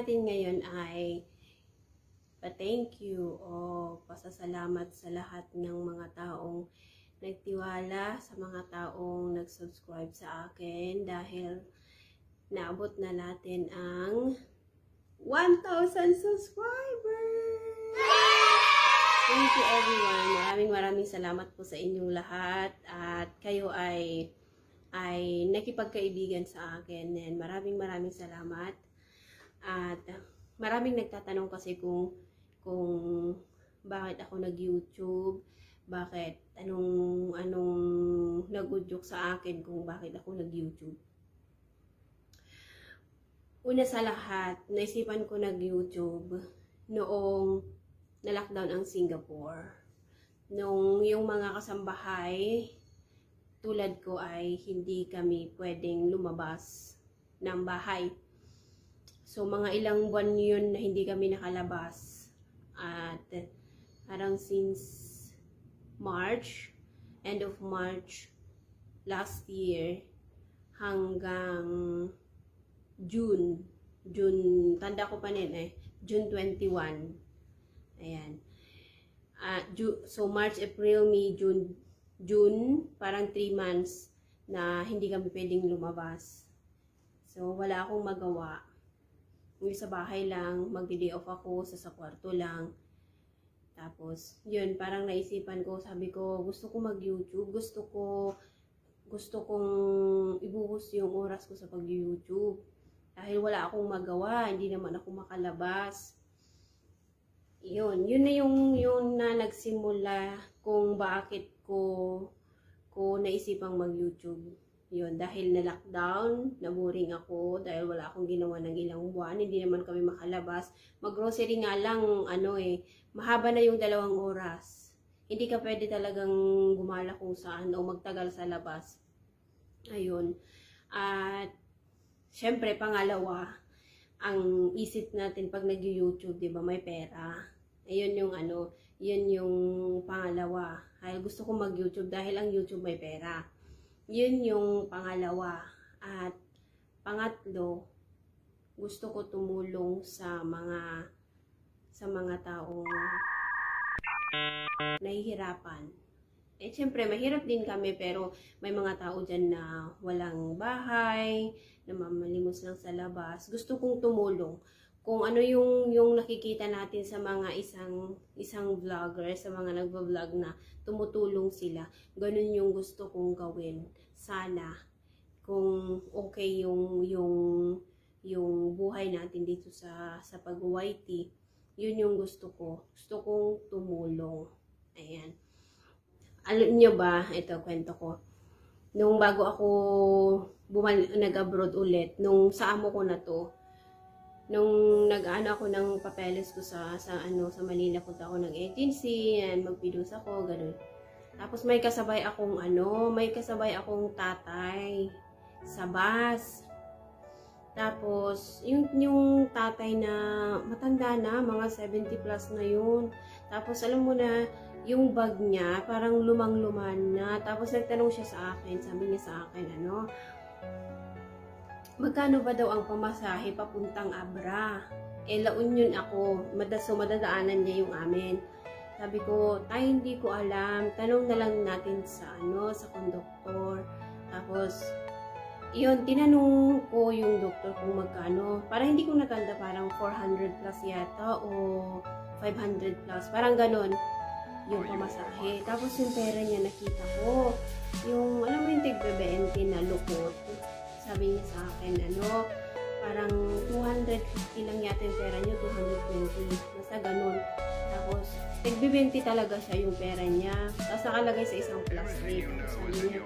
natin ngayon ay pa-thank you o pasasalamat sa lahat ng mga taong nagtiwala, sa mga taong nag-subscribe sa akin dahil naabot na natin ang 1,000 subscribers! Thank you everyone. Maraming maraming salamat po sa inyong lahat at kayo ay ay nakipagkaibigan sa akin. And maraming maraming salamat. At maraming nagtatanong kasi kung kung bakit ako nag-YouTube, bakit anong anong nagudyok sa akin kung bakit ako nag-YouTube. Una sa lahat, naisipan ko nag-YouTube noong na-lockdown ang Singapore. Nung yung mga kasambahay tulad ko ay hindi kami pwedeng lumabas ng bahay. So, mga ilang buwan yun na hindi kami nakalabas. At parang since March, end of March last year, hanggang June, June, tanda ko pa din eh, June 21. Ayan. Uh, so, March, April, May, June, June, parang 3 months na hindi kami pwedeng lumabas. So, wala akong magawa. Yung sa bahay lang, mag-day off ako, sa sa kwarto lang. Tapos, yun, parang naisipan ko, sabi ko, gusto ko mag-YouTube, gusto ko, gusto kong ibuhos yung oras ko sa pag-YouTube. Dahil wala akong magawa, hindi naman ako makalabas. Yun, yun na yung, yung na nagsimula kung bakit ko ko naisipang mag-YouTube. Yun, dahil na lockdown, naboring ako dahil wala akong ginawa ng ilang buwan, hindi naman kami makalabas. Mag-grocery nga lang, ano eh, mahaba na yung dalawang oras. Hindi ka pwede talagang gumala kung saan o magtagal sa labas. Ayun. At, syempre, pangalawa, ang isip natin pag nag-YouTube, di ba, may pera. Ayun yung ano, yun yung pangalawa. Ay, gusto ko mag-YouTube dahil ang YouTube may pera. Yun yung pangalawa. At pangatlo, gusto ko tumulong sa mga sa mga taong nahihirapan. Eh, syempre, mahirap din kami, pero may mga tao dyan na walang bahay, na mamalimos lang sa labas. Gusto kong tumulong kung ano yung yung nakikita natin sa mga isang isang vlogger, sa mga nagvo-vlog na tumutulong sila. Ganun yung gusto kong gawin. Sana kung okay yung yung yung buhay natin dito sa sa pag-YT, yun yung gusto ko. Gusto kong tumulong. Ayan. Alam niyo ba, ito kwento ko. Nung bago ako bumal nag-abroad ulit, nung sa amo ko na to, nung nag-ano ako ng papeles ko sa sa ano sa Manila punta ako ng agency and magpidus ako ganun tapos may kasabay akong ano may kasabay akong tatay sa bus tapos yung yung tatay na matanda na mga 70 plus na yun tapos alam mo na yung bag niya parang lumang-luman na tapos nagtanong siya sa akin sabi niya sa akin ano magkano ba daw ang pamasahe papuntang Abra? Eh, La Union ako. Madaso madadaanan niya yung amin. Sabi ko, tay, hindi ko alam. Tanong na lang natin sa ano, sa konduktor. Tapos, yun, tinanong ko yung doktor kung magkano. Para hindi ko natanda, parang 400 plus yata o 500 plus. Parang ganon yung pamasahe. Tapos yung pera niya nakita ko. Yung, alam mo yung tigbe 20 na lukot sabi niya sa akin, ano, parang 250 lang yata yung pera niya, 220. Basta ganun. Tapos, nagbibenti talaga siya yung pera niya. Tapos nakalagay sa isang plastic. Tapos sabi niya,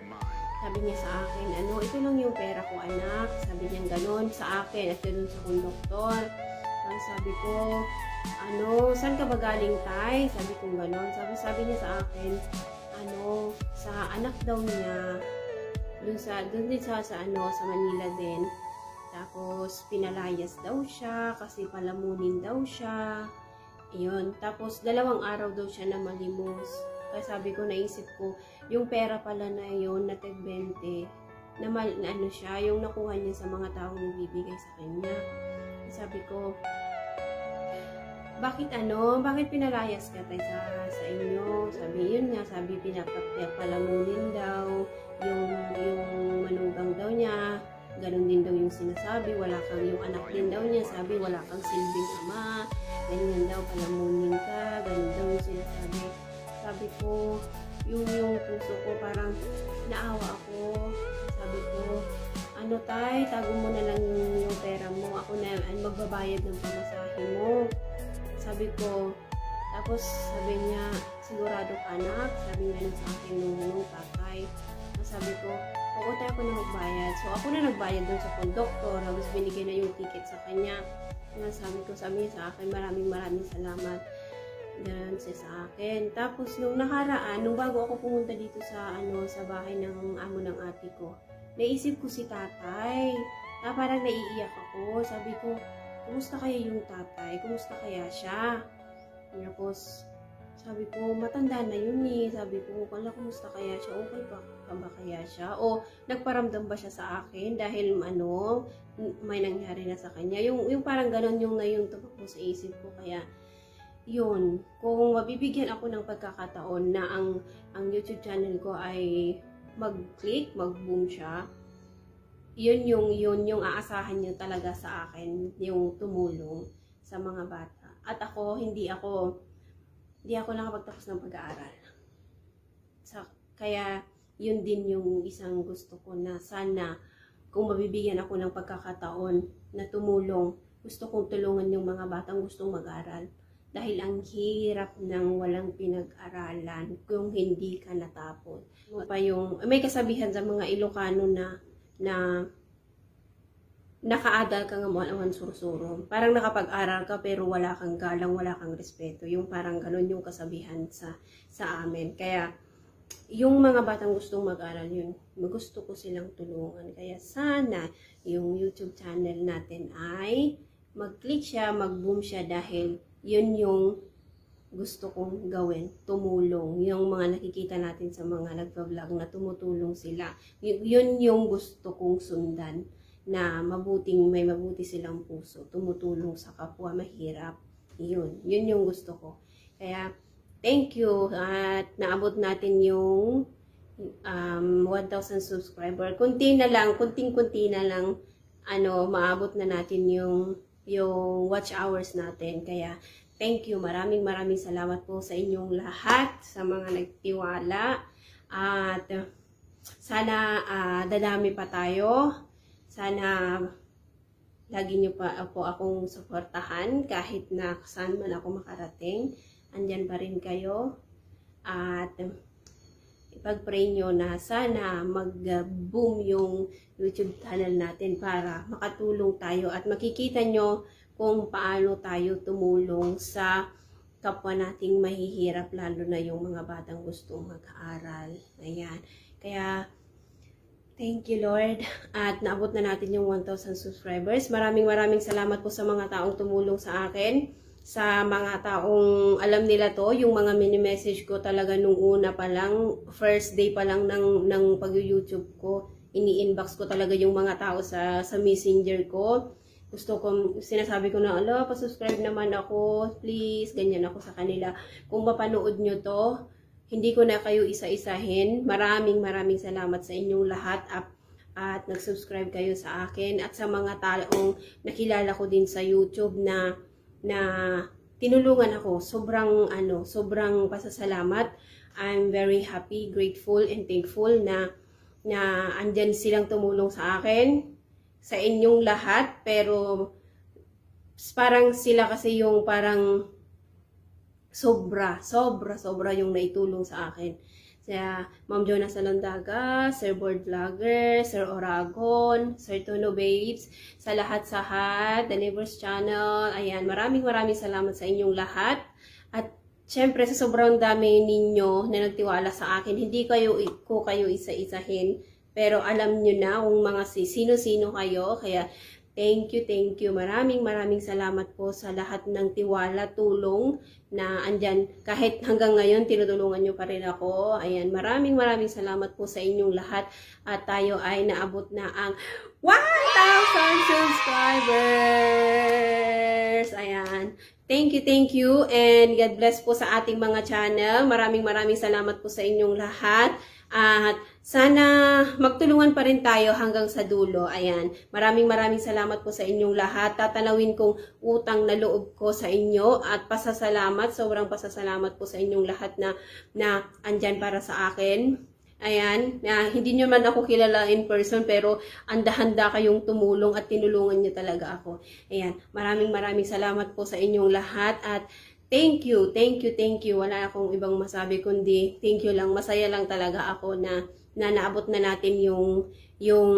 sabi niya sa akin, ano, ito lang yung pera ko anak. Sabi niya ganun sa akin at yun sa konduktor. Tapos sabi ko, ano, saan ka ba galing tay? Sabi ko ganun. Sabi, sabi niya sa akin, ano, sa anak daw niya, dun sa dun din sa, sa ano sa Manila din tapos pinalayas daw siya kasi palamunin daw siya iyon tapos dalawang araw daw siya na malimos kaya sabi ko naisip ko yung pera pala na yon na tag 20 na, mal, na ano siya, yung nakuha niya sa mga taong nagbibigay sa kanya. Sabi ko, bakit ano, bakit pinalayas ka tayo sa, sa inyo? Sabi, yun nga, sabi, pinapalamunin daw, yung, yung manugang daw niya, ganun din daw yung sinasabi, wala kang, yung anak din daw niya, sabi, wala kang silbing ama, ganyan daw, palamunin ka, ganun daw yung sinasabi. Sabi ko, yung, yung puso ko, parang naawa ako, sabi ko, ano tay, tago mo na lang yung, pera mo, ako na ang magbabayad ng pamasahe mo. Sabi ko, tapos sabi niya, sigurado ka anak, sabi nga sa akin nung, tatay. Sabi ko, oo tayo ako na magbayad. So ako na nagbayad dun sa konduktor, tapos binigay na yung ticket sa kanya. Nga sabi ko, sa akin, maraming maraming salamat. Ganun siya sa akin. Tapos nung nakaraan, nung bago ako pumunta dito sa ano sa bahay ng amo ng ate ko, naisip ko si tatay. Na parang naiiyak ako. Sabi ko, kumusta kaya yung tatay? Kumusta kaya siya? Tapos, sabi ko, matanda na yun eh. Sabi ko, kala kumusta kaya siya? Okay ka ba kaya siya? O, nagparamdam ba siya sa akin dahil ano, may nangyari na sa kanya? Yung, yung parang ganon yung na yung tumakbo sa isip ko. Kaya, yun, kung mabibigyan ako ng pagkakataon na ang, ang YouTube channel ko ay mag-click, mag-boom siya, yun yung yun yung aasahan niyo talaga sa akin yung tumulong sa mga bata at ako hindi ako hindi ako nakapagtapos ng pag-aaral sa kaya yun din yung isang gusto ko na sana kung mabibigyan ako ng pagkakataon na tumulong gusto kong tulungan yung mga batang gustong mag-aral dahil ang hirap ng walang pinag-aralan kung hindi ka natapos. Pa yung, may kasabihan sa mga Ilocano na na nakaadal ka nga mo awan sursuro. Parang nakapag-aral ka pero wala kang galang, wala kang respeto. Yung parang ganun yung kasabihan sa sa amin. Kaya yung mga batang gustong mag-aral yun, gusto ko silang tulungan. Kaya sana yung YouTube channel natin ay mag-click siya, mag-boom siya dahil yun yung gusto kong gawin, tumulong. Yung mga nakikita natin sa mga nagpa-vlog na tumutulong sila. Y- yun yung gusto kong sundan na mabuting may mabuti silang puso, tumutulong sa kapwa mahirap. Yun, yun yung gusto ko. Kaya, thank you at naabot natin yung um, 1,000 subscriber. Kunti na lang, kunting-kunti na lang, ano, maabot na natin yung yung watch hours natin. Kaya, thank you. Maraming maraming salamat po sa inyong lahat, sa mga nagtiwala. At, sana uh, dadami pa tayo sana lagi niyo pa po akong suportahan kahit na saan man ako makarating. Andyan pa rin kayo. At ipag-pray nyo na sana mag-boom yung YouTube channel natin para makatulong tayo at makikita nyo kung paano tayo tumulong sa kapwa nating mahihirap lalo na yung mga batang gustong mag-aaral. Ayan. Kaya Thank you, Lord. At naabot na natin yung 1,000 subscribers. Maraming maraming salamat po sa mga taong tumulong sa akin. Sa mga taong alam nila to, yung mga mini-message ko talaga nung una pa lang, first day pa lang ng, ng pag-YouTube ko, ini-inbox ko talaga yung mga tao sa, sa messenger ko. Gusto ko, sinasabi ko na, ala, pa-subscribe naman ako, please, ganyan ako sa kanila. Kung mapanood nyo to, hindi ko na kayo isa-isahin. Maraming maraming salamat sa inyong lahat at, at nag-subscribe kayo sa akin at sa mga taong nakilala ko din sa YouTube na na tinulungan ako. Sobrang ano, sobrang pasasalamat. I'm very happy, grateful and thankful na na andyan silang tumulong sa akin sa inyong lahat pero parang sila kasi yung parang sobra, sobra, sobra yung naitulong sa akin. Kaya, Ma'am Jonah Salondaga, Sir Board Vlogger, Sir Oragon, Sir Tono Babes, sa lahat sa hat, The Neighbors Channel, ayan, maraming maraming salamat sa inyong lahat. At, syempre, sa sobrang dami ninyo na nagtiwala sa akin, hindi kayo, ko kayo isa-isahin, pero alam nyo na kung mga si sino-sino kayo, kaya, Thank you, thank you. Maraming maraming salamat po sa lahat ng tiwala, tulong na andyan. Kahit hanggang ngayon, tinutulungan nyo pa rin ako. Ayan, maraming maraming salamat po sa inyong lahat. At tayo ay naabot na ang 1,000 subscribers! Ayan. Thank you, thank you. And God bless po sa ating mga channel. Maraming maraming salamat po sa inyong lahat. At sana magtulungan pa rin tayo hanggang sa dulo. Ayan. Maraming maraming salamat po sa inyong lahat. Tatanawin kong utang na loob ko sa inyo at pasasalamat, sobrang pasasalamat po sa inyong lahat na, na andyan para sa akin. Ayan, na hindi nyo man ako kilala in person pero andahanda kayong tumulong at tinulungan nyo talaga ako. Ayan, maraming maraming salamat po sa inyong lahat at Thank you, thank you, thank you. Wala akong ibang masabi kundi thank you lang. Masaya lang talaga ako na, na naabot na natin yung, yung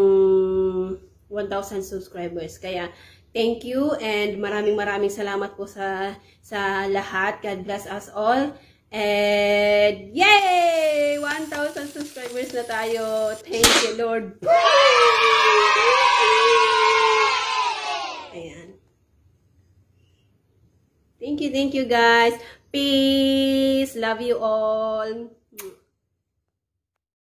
1,000 subscribers. Kaya, thank you and maraming maraming salamat po sa, sa lahat. God bless us all. And, yay! 1,000 subscribers na tayo. Thank you, Lord. Ayan. Thank you, thank you guys. Peace. Love you all.